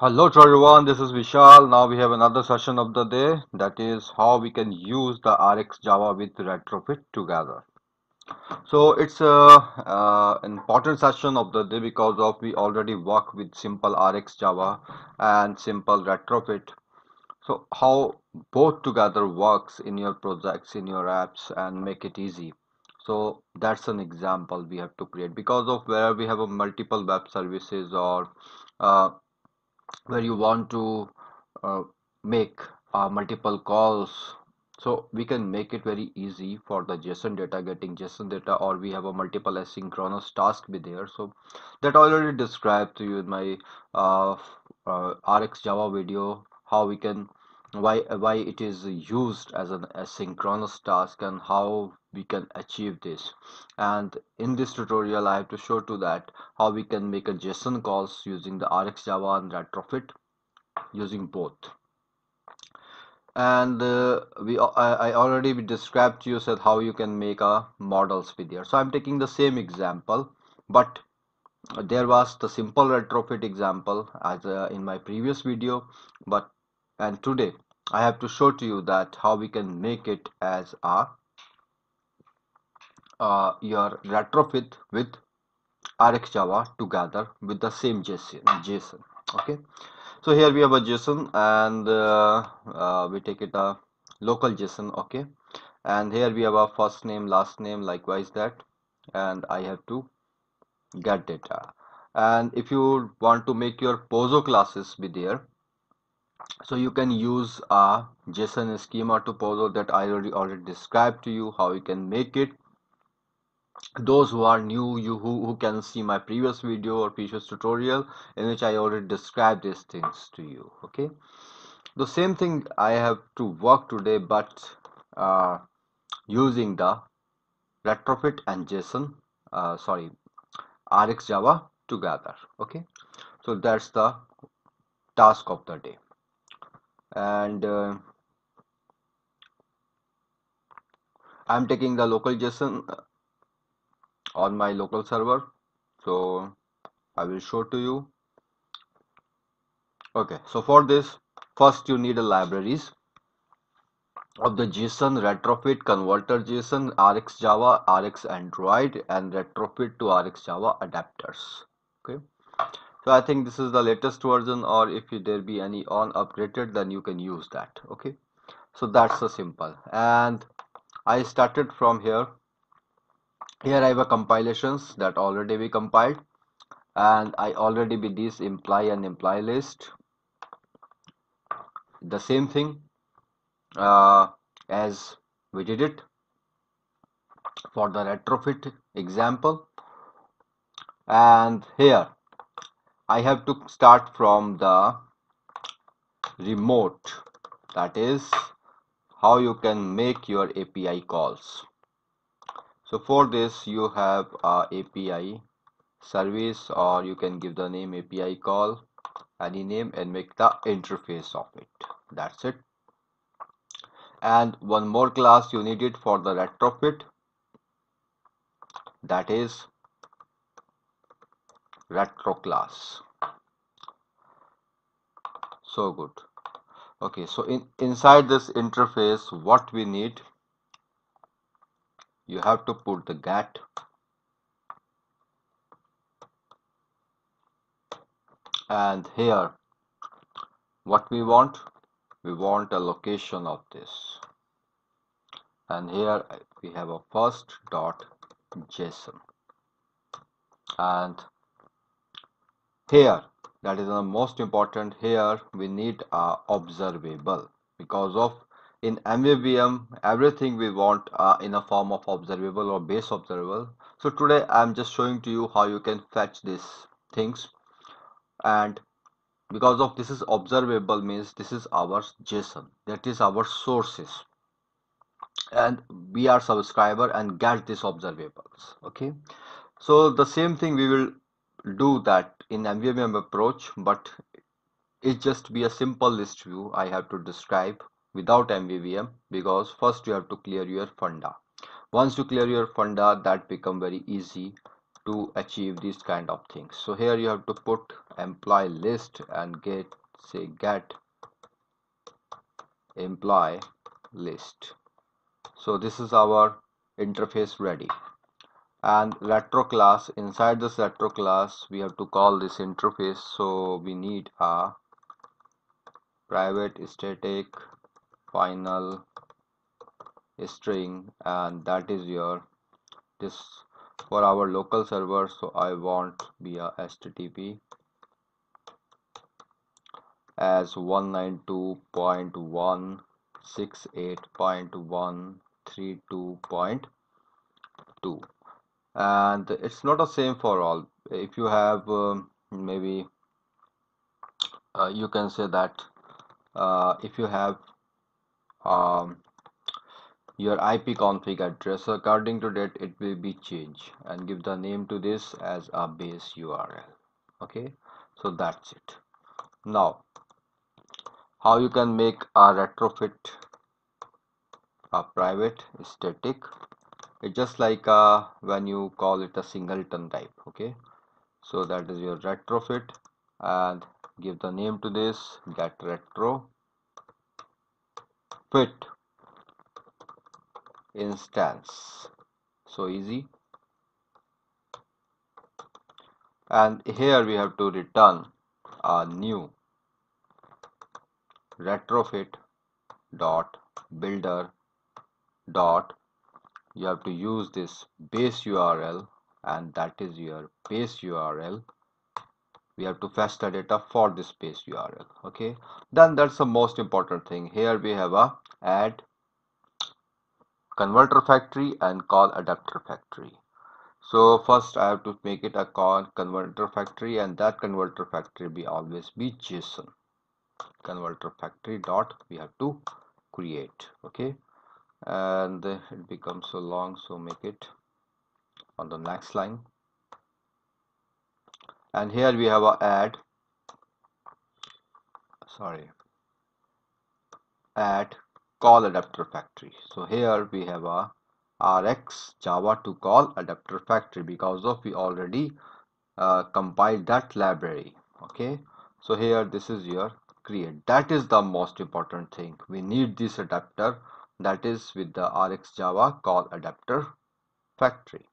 Hello to everyone, this is Vishal. Now we have another session of the day that is how we can use the RX Java with retrofit together. So it's a uh, important session of the day because of we already work with simple RX Java and simple retrofit. So how both together works in your projects, in your apps and make it easy. So that's an example we have to create because of where we have a multiple web services or uh, where you want to uh, make uh, multiple calls. So we can make it very easy for the json data getting json data or we have a multiple asynchronous task be there. So that already described to you in my uh, uh, rx java video how we can why why it is used as an asynchronous task and how we can achieve this. And in this tutorial i have to show to that how we can make a json calls using the rx java and retrofit using both. And uh, we I, I already described to you said how you can make a models with here so i'm taking the same example but there was the simple retrofit example as uh, in my previous video but and today I have to show to you that how we can make it as a uh, your retrofit with RX Java together with the same JSON, JSON okay? So here we have a JSON and uh, uh, we take it a local JSON okay? And here we have a first name last name likewise that and I have to get data. And if you want to make your POJO classes be there so you can use a json schema to POJO that i already already described to you how you can make it. Those who are new you who, who can see my previous video or previous tutorial in which i already described these things to you okay? The same thing i have to work today but uh, using the retrofit and json uh, sorry rx java together okay? So that's the task of the day and uh, I'm taking the local JSON on my local server. So I will show to you. Okay so for this first you need a libraries of the JSON retrofit converter JSON RX Java RX Android and retrofit to RX Java adapters so I think this is the latest version or if there be any on upgraded then you can use that okay? So that's so simple. And I started from here. Here I have a compilations that already we compiled and I already be this imply and imply list. The same thing uh, as we did it. For the retrofit example. And here I have to start from the remote. That is how you can make your API calls. So for this you have a API service or you can give the name API call any name and make the interface of it. That's it. And one more class you need it for the retrofit. That is retro class so good. Okay so in inside this interface what we need you have to put the get and here what we want we want a location of this. And here we have a first dot json and here that is the most important here we need a observable. Because of in MVVM everything we want uh, in a form of observable or base observable. So today I'm just showing to you how you can fetch these things. And because of this is observable means this is our JSON. That is our sources. And we are subscriber and get these observables. Okay? So the same thing we will do that in MVVM approach but it just be a simple list view I have to describe without MVVM because first you have to clear your funda. Once you clear your funda that become very easy to achieve these kind of things. So here you have to put employee list and get say get employee list. So this is our interface ready and retro class inside this retro class we have to call this interface. So we need a private static final string and that is your this for our local server. So I want via HTTP as 192.168.132.2 and it's not the same for all. If you have um, maybe uh, you can say that uh, if you have um, your IP config address according to that it will be changed and give the name to this as a base URL okay? So that's it. Now how you can make a retrofit a private static it's just like uh, when you call it a singleton type okay? So that is your retrofit and give the name to this get retro fit instance. So easy. And here we have to return a new retrofit dot builder dot you have to use this base URL and that is your base URL we have to fetch the data for this base URL okay? Then that's the most important thing. Here we have a add converter factory and call adapter factory. So first I have to make it a call converter factory and that converter factory be always be Gson. Converter factory dot we have to create okay and it becomes so long so make it on the next line. And here we have a add. Sorry. Add call adapter factory. So here we have a rx java to call adapter factory because of we already uh, compiled that library. Okay? So here this is your create. That is the most important thing. We need this adapter that is with the rx java call adapter factory.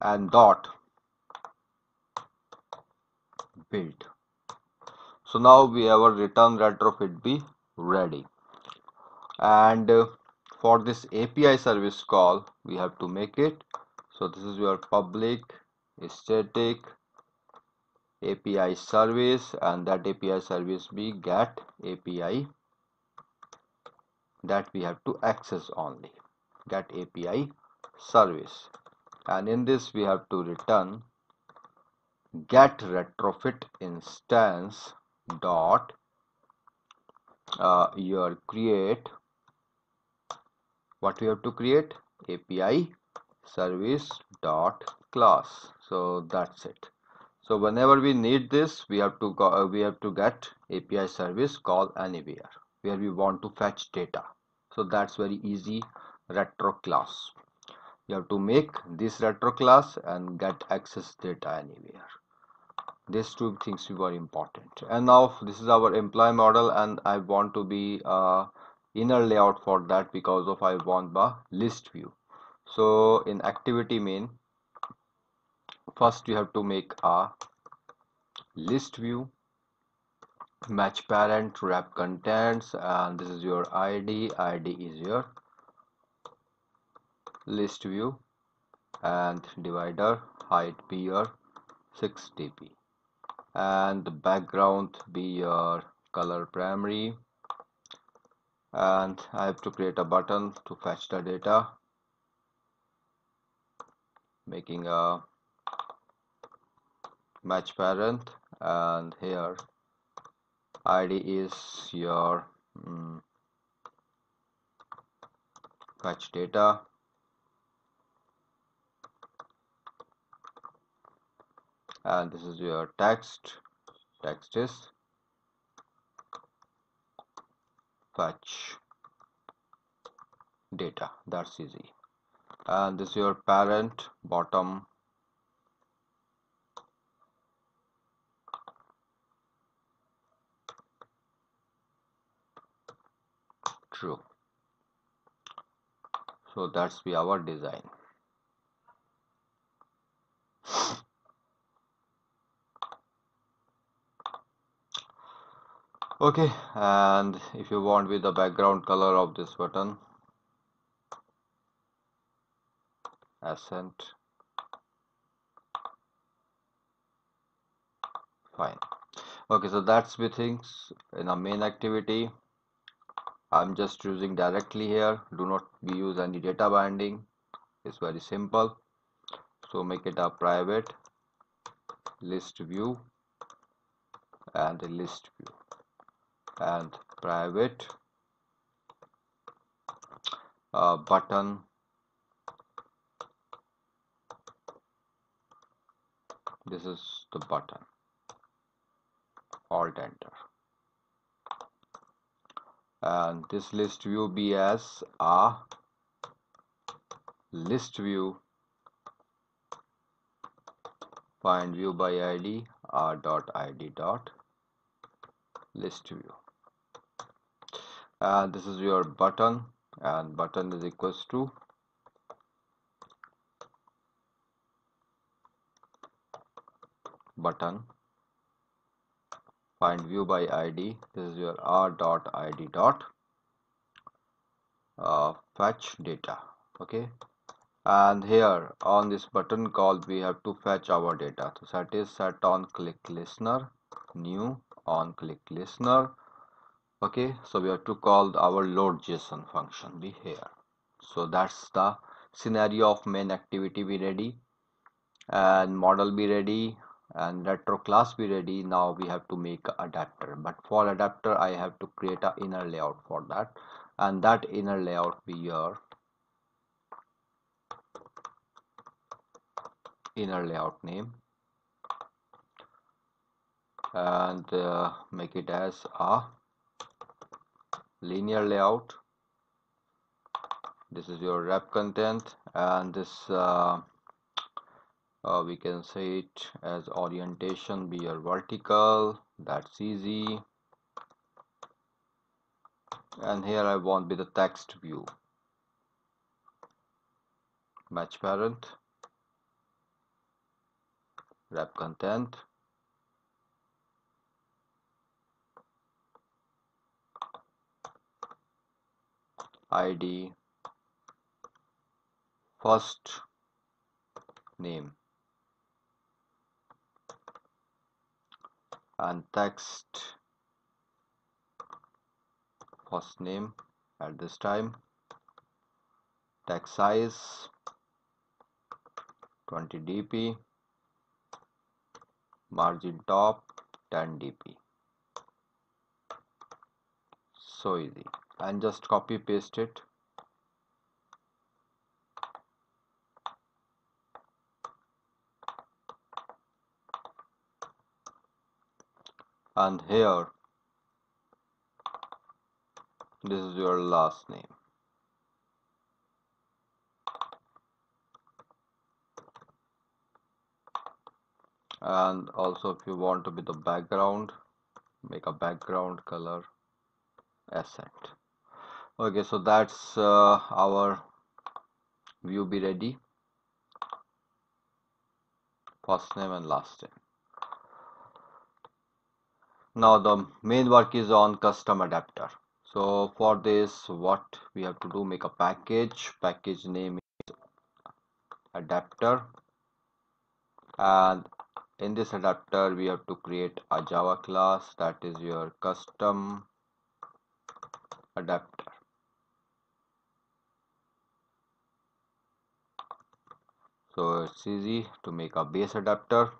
And dot build. So now we have a return retrofit be ready. And uh, for this API service call we have to make it. So this is your public static API service and that API service be get API that we have to access only. Get API service. And in this we have to return get retrofit instance dot uh, your create what we have to create? API service dot class. So that's it. So whenever we need this we have to go uh, we have to get API service call anywhere where we want to fetch data. So that's very easy retro class. You have to make this retro class and get access data anywhere. These two things were important. And now this is our employee model and I want to be uh, inner layout for that because of I want the list view. So in activity main first you have to make a list view match parent wrap contents and this is your id id is your list view and divider height be your 6 dp and the background be your color primary. And I have to create a button to fetch the data making a match parent and here id is your um, fetch data. And this is your text. Text is fetch data. That's easy. And this is your parent bottom true. So that's be our design. Okay and if you want with the background color of this button accent fine. Okay so that's the things in a main activity I'm just using directly here. Do not use any data binding? It's very simple. So make it a private list view and a list view. And private uh, button. This is the button. Alt enter and this list view be as a list view. Find view by id r dot id dot list view. And this is your button and button is equals to button find view by id this is your r dot id dot uh, fetch data. Okay. And here on this button call we have to fetch our data. So that is set on click listener new on click listener. Okay. So we have to call our load json function. Be here. So that's the scenario of main activity be ready and model be ready and retro class be ready now we have to make adapter. But for adapter I have to create a inner layout for that. And that inner layout be your inner layout name. And uh, make it as a linear layout. This is your wrap content. And this uh, uh, we can say it as orientation be your vertical that's easy. And here I want be the text view. Match parent. Wrap content. Id first name and text first name at this time text size 20 dp margin top 10 dp so easy. And just copy paste it and here this is your last name. And also if you want to be the background make a background color accent okay so that's uh, our view be ready. First name and last name now the main work is on custom adapter. So for this what we have to do make a package. Package name is adapter. And in this adapter we have to create a java class. That is your custom adapter. So it's easy to make a base adapter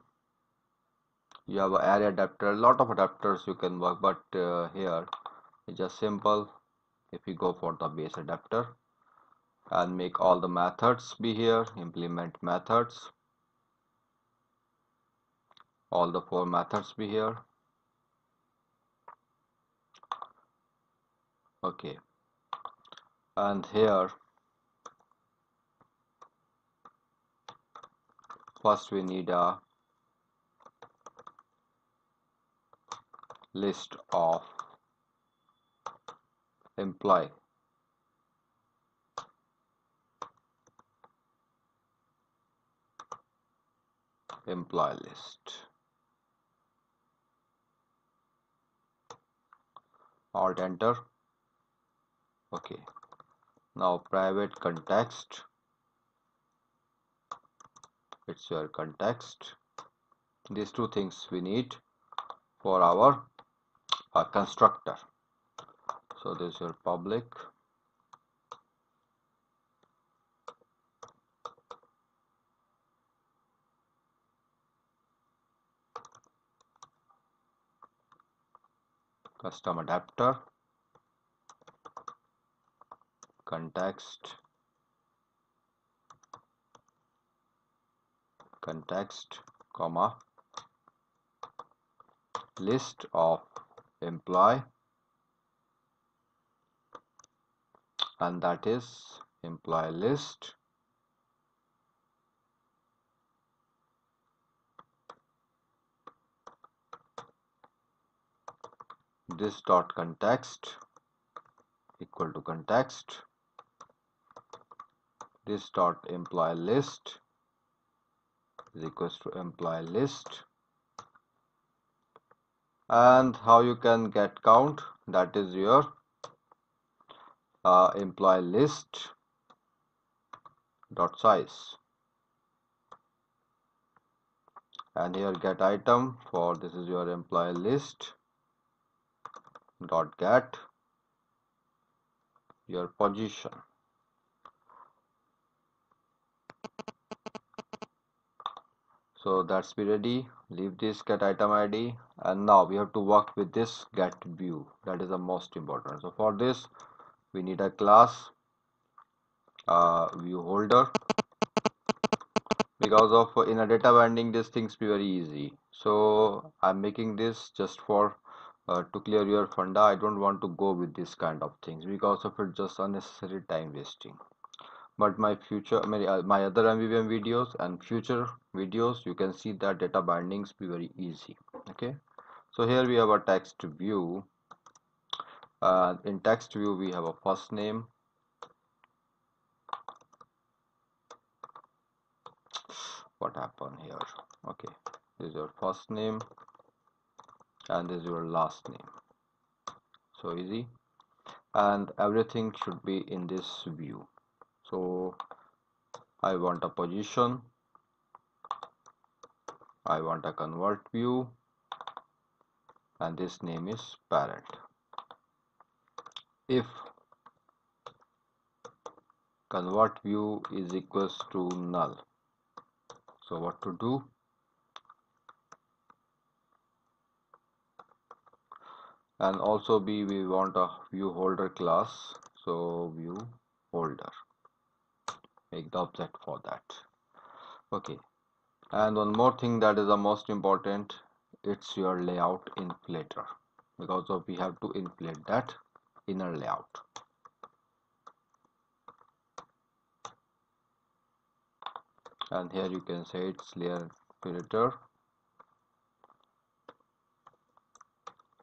you have an array adapter a lot of adapters you can work but uh, here it's just simple. If you go for the base adapter and make all the methods be here implement methods. All the four methods be here. Okay. And here first we need a list of employee. Employee list. Alt enter. Okay. Now private context. It's your context. These two things we need for our uh, constructor. So this is your public. Custom adapter. Context. Context comma. List of employee and that is employee list. This dot context equal to context. This dot employee list is equals to employee list and how you can get count that is your uh, employee list dot size. And here get item for this is your employee list dot get your position. So that's be ready. Leave this get item id and now we have to work with this get view. That is the most important. So for this we need a class uh, view holder. Because of in a data binding these things be very easy. So i'm making this just for uh, to clear your funda. I don't want to go with this kind of things because of it just unnecessary time wasting. But my future my, uh, my other MVVM videos and future videos you can see that data bindings be very easy. Okay so here we have a text view. Uh, in text view we have a first name. What happened here? Okay this is your first name and this is your last name. So easy. And everything should be in this view. So I want a position. I want a convert view and this name is parent if convert view is equals to null so what to do? And also b we want a view holder class so view holder. Make the object for that. Okay. And one more thing that is the most important it's your layout inflator because of we have to inflate that inner layout. And here you can say it's layer inflator.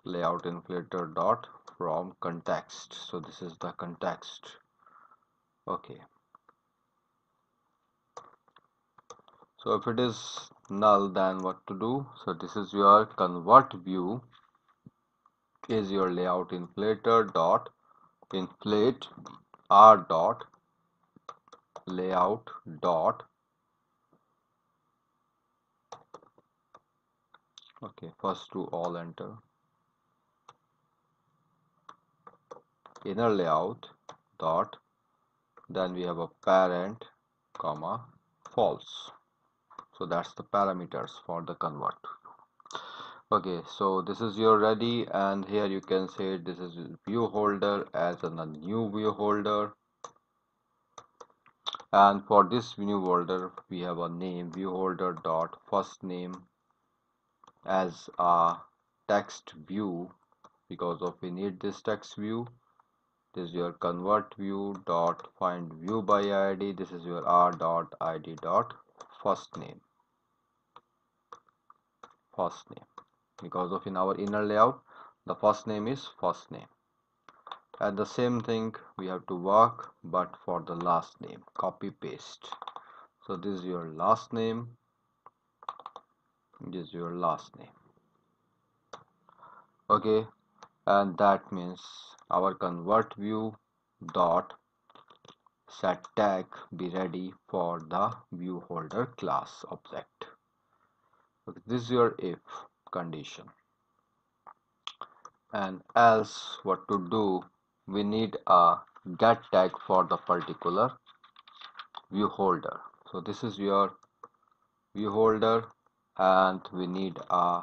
Layout inflator dot from context. So this is the context. Okay. So if it is null then what to do. So this is your convert view. Is your layout inflator dot inflate r dot layout dot. Okay first to all enter. Inner layout dot then we have a parent comma false so that's the parameters for the convert. Okay so this is your ready and here you can say this is view holder as a new view holder. And for this new holder we have a name view holder dot first name as a text view. Because of we need this text view this is your convert view dot find view by id this is your r dot id dot first name first name. Because of in our inner layout the first name is first name. And the same thing we have to work but for the last name copy paste. So this is your last name. This is your last name. Okay and that means our convert view dot set tag be ready for the view holder class object okay, this is your if condition. And else what to do we need a get tag for the particular view holder. So this is your view holder and we need a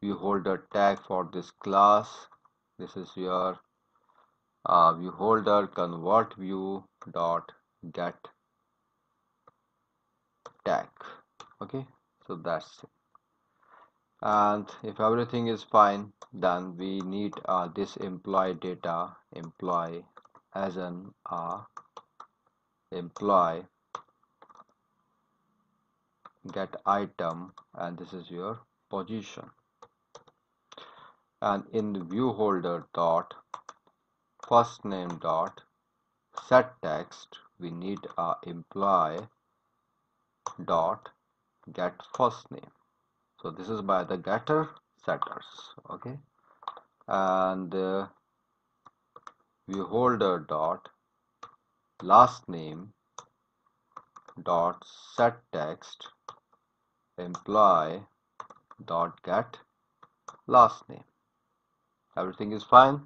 view holder tag for this class. This is your uh, view holder convert view dot get tag. Okay so that's it and if everything is fine then we need uh, this employee data employee as an uh, employee get item and this is your position. And in the view holder dot first name dot set text we need a employee dot get first name. So this is by the getter setters okay? And uh, view holder dot last name dot set text imply dot get last name. Everything is fine.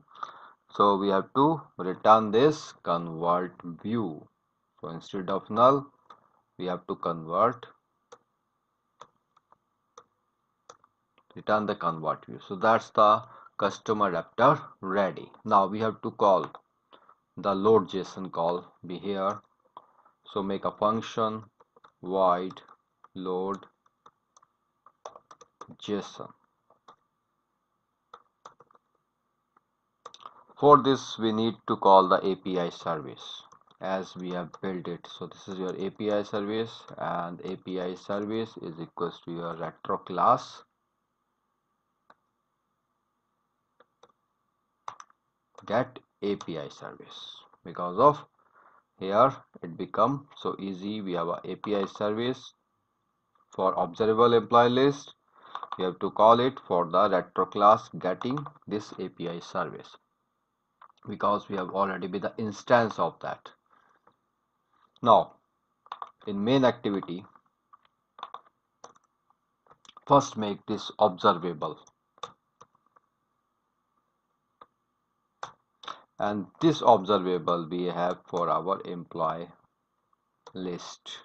So we have to return this convert view. So instead of null we have to convert return the convert view. So that's the customer adapter ready. Now we have to call the load json call. Be here. So make a function void load json for this we need to call the API service as we have built it. So this is your API service and API service is equals to your retro class get API service. Because of here it become so easy. We have a API service for observable employee list. We have to call it for the retro class getting this API service. Because we have already be the instance of that. Now in main activity first make this observable and this observable we have for our employee list.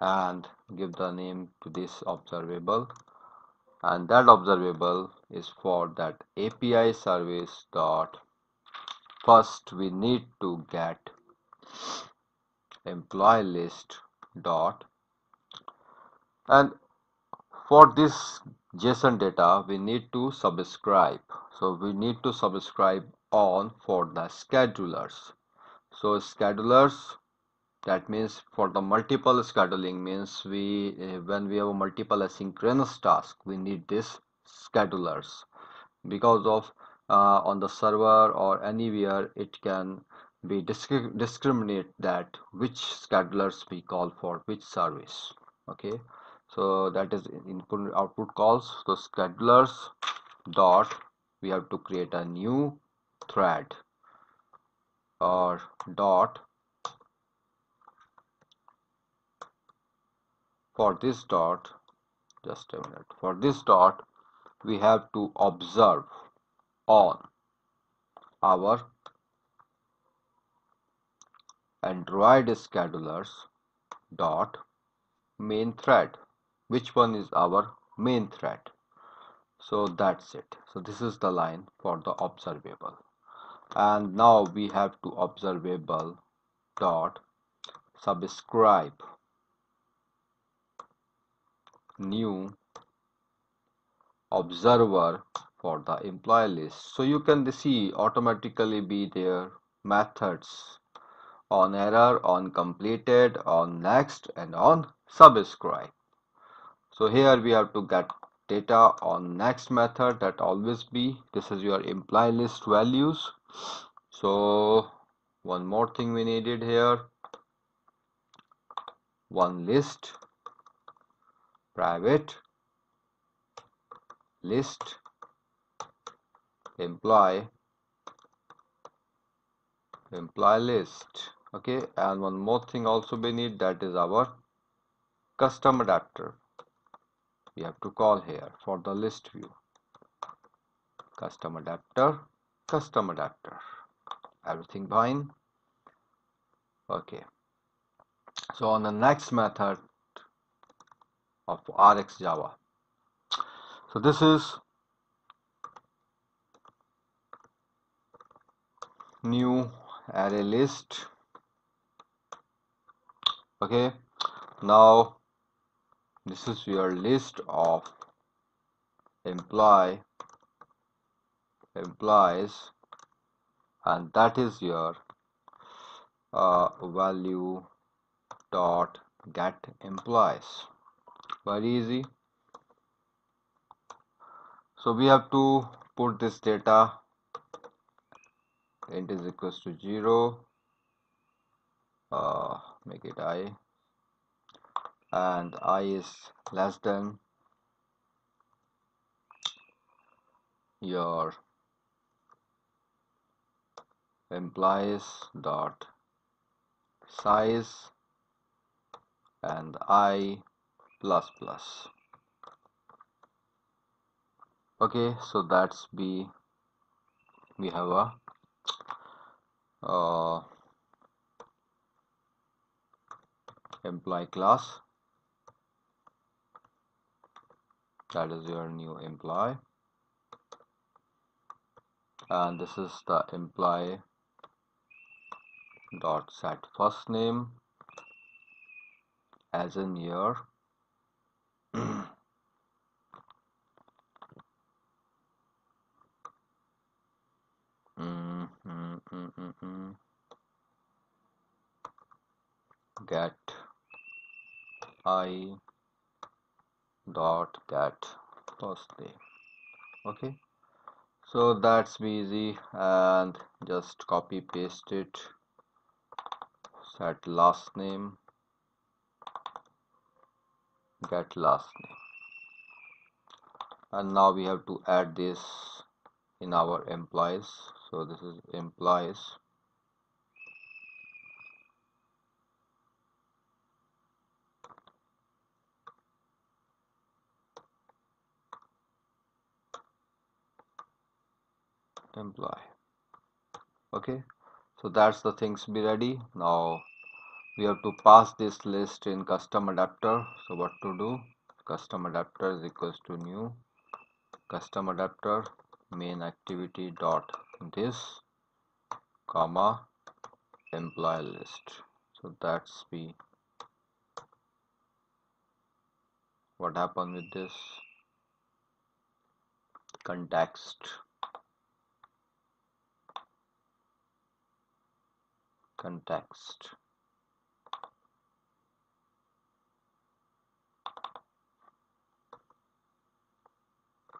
And give the name to this observable. And that observable is for that API service dot first we need to get employee list dot. And for this json data we need to subscribe. So we need to subscribe on for the schedulers. So schedulers that means for the multiple scheduling means we uh, when we have a multiple asynchronous task we need this schedulers. Because of uh, on the server or anywhere it can be disc discriminate that which schedulers we call for which service. Okay? So that is input output calls. So schedulers dot we have to create a new thread or dot for this dot just a minute for this dot we have to observe on our Android schedulers dot main thread. Which one is our main thread? So that's it. So this is the line for the observable and now we have to observable dot subscribe new observer for the employee list. So you can see automatically be there methods on error on completed on next and on subscribe. So here we have to get data on next method that always be. This is your imply list values so one more thing we needed here. One list. Private list. Imply imply list. Okay and one more thing also we need that is our custom adapter. We have to call here for the list view. Custom adapter custom adapter everything fine? Okay. So on the next method of rx java. So this is new array list. Okay. Now this is your list of employee employees and that is your uh, value dot get implies. Very easy. So we have to put this data int is equals to 0 uh, make it i and i is less than your employees dot size and i plus plus. Okay so that's b. We have a uh, employee class. That is your new employee. And this is the employee dot set first name as in year. Mm, mm, mm, mm, get i dot get first name. Okay. So that's easy and just copy paste it set last name. Get last name. And now we have to add this in our employees so this is employees employee okay so that's the things be ready. Now we have to pass this list in custom adapter. So what to do? Custom adapter is equals to new. Custom adapter main activity dot this comma employee list. So that's be what happened with this. Context context.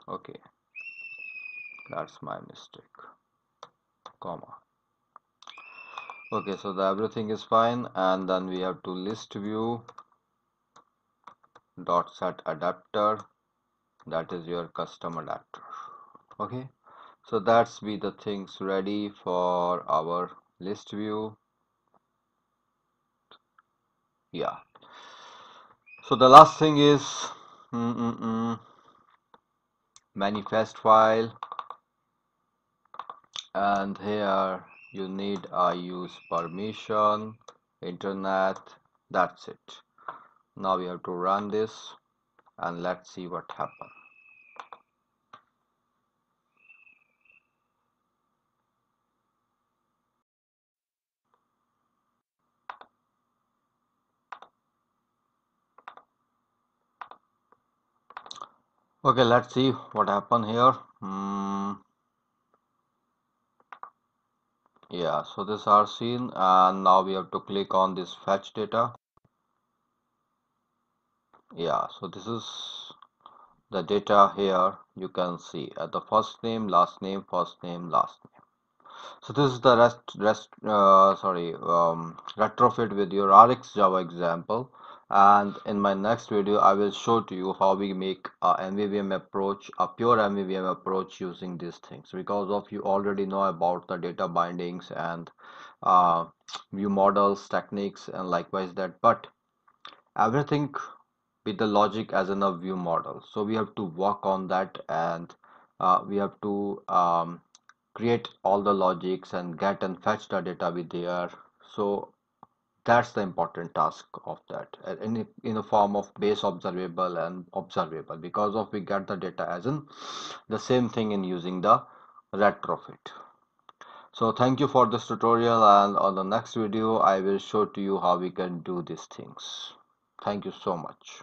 Okay. That's my mistake. Comma. Okay so the everything is fine and then we have to list view dot set adapter. That is your custom adapter. Okay? So that's be the things ready for our list view yeah. So the last thing is mm -mm -mm, manifest file. And here you need a use permission internet that's it. Now we have to run this and let's see what happens okay let's see what happened here. Mm. yeah so this are seen and now we have to click on this fetch data. Yeah so this is the data here you can see. At the first name last name first name last name. So this is the rest rest uh, sorry um, retrofit with your RX Java example and in my next video I will show to you how we make a MVVM approach a pure MVVM approach using these things. Because of you already know about the data bindings and uh, view models techniques and likewise that. But everything with the logic as in a view model. So we have to work on that and uh, we have to um, create all the logics and get and fetch the data with there. So that's the important task of that uh, in, in a form of base observable and observable. Because of we get the data as in the same thing in using the retrofit. So thank you for this tutorial and on the next video I will show to you how we can do these things. Thank you so much